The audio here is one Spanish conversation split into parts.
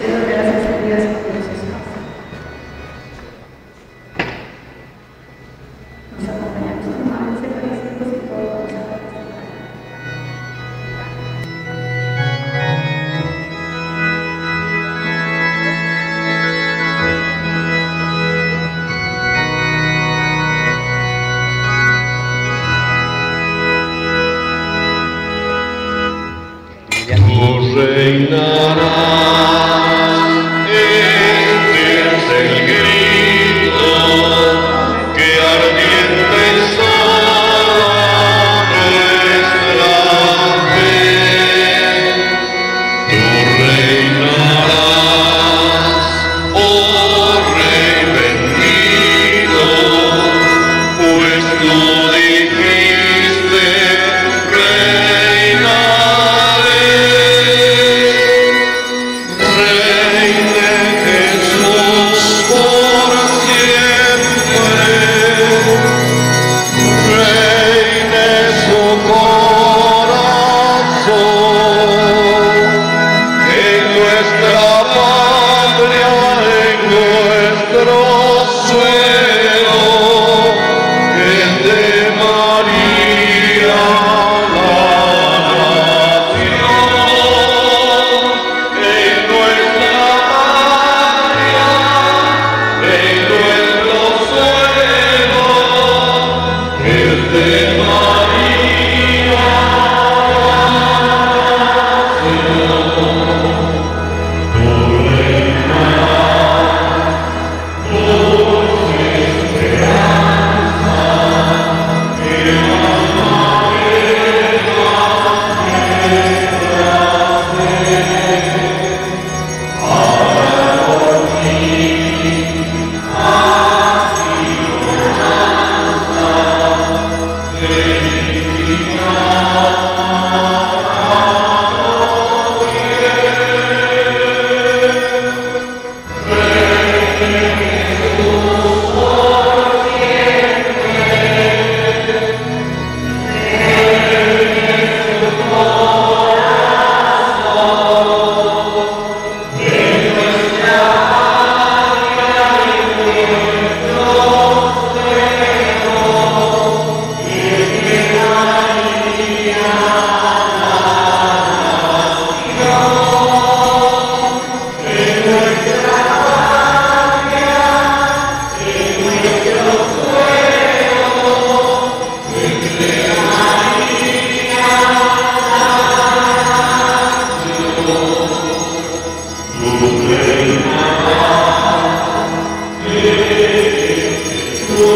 Yeah.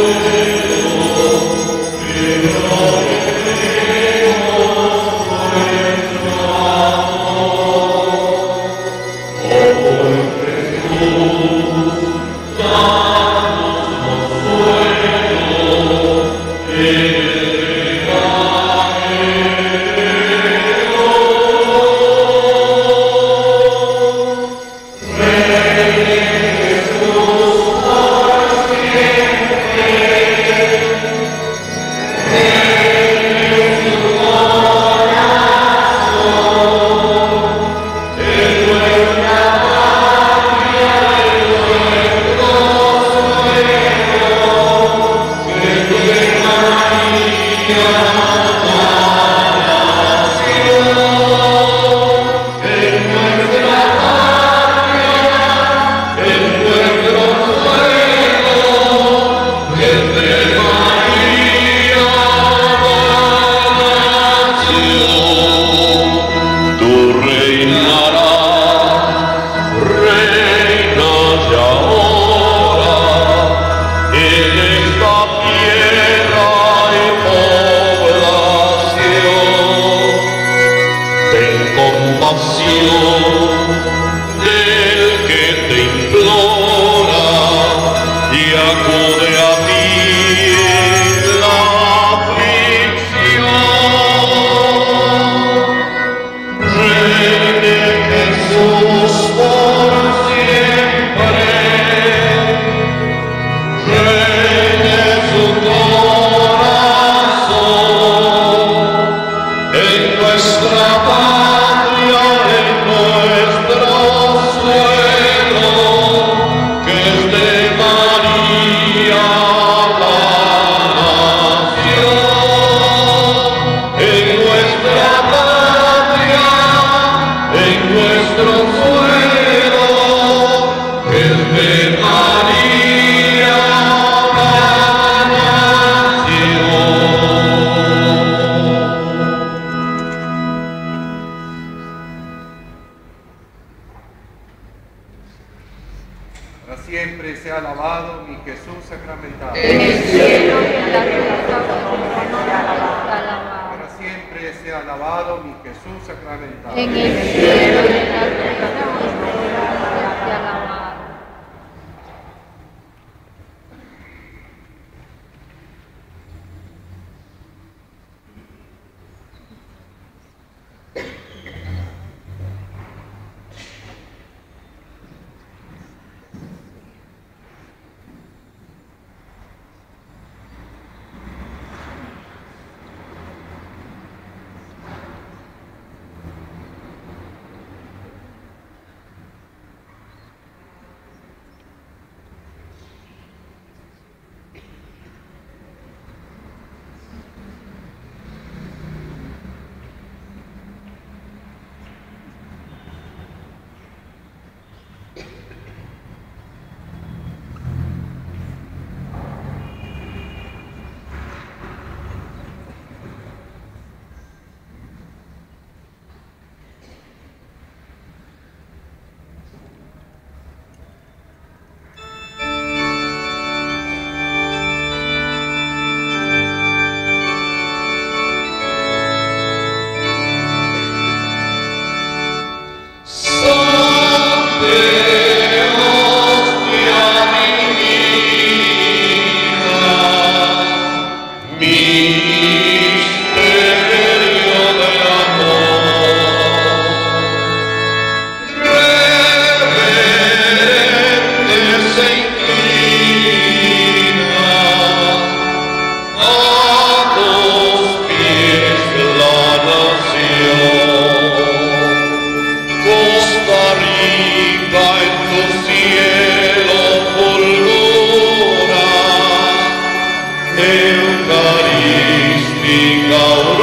Senhor. Sacramentado. En el cielo y en la. Para siempre sea alabado mi Jesús sacramentado. En el cielo y en la tierra, te alabado. Costa